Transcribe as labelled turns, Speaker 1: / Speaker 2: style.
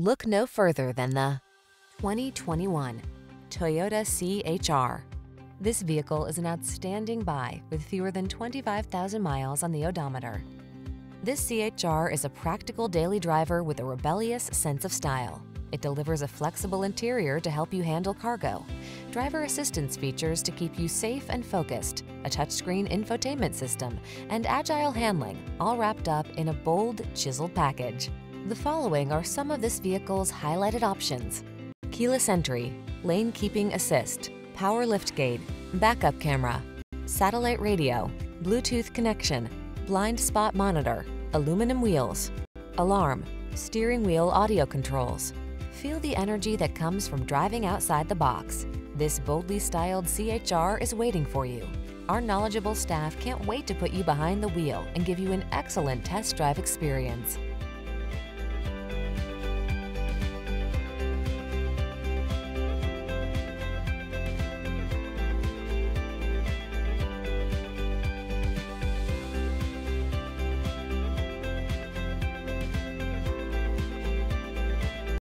Speaker 1: Look no further than the 2021 Toyota C-HR. This vehicle is an outstanding buy with fewer than 25,000 miles on the odometer. This C-HR is a practical daily driver with a rebellious sense of style. It delivers a flexible interior to help you handle cargo, driver assistance features to keep you safe and focused, a touchscreen infotainment system, and agile handling, all wrapped up in a bold, chiseled package. The following are some of this vehicle's highlighted options. Keyless entry, lane keeping assist, power liftgate, backup camera, satellite radio, Bluetooth connection, blind spot monitor, aluminum wheels, alarm, steering wheel audio controls. Feel the energy that comes from driving outside the box. This boldly styled CHR is waiting for you. Our knowledgeable staff can't wait to put you behind the wheel and give you an excellent test drive experience.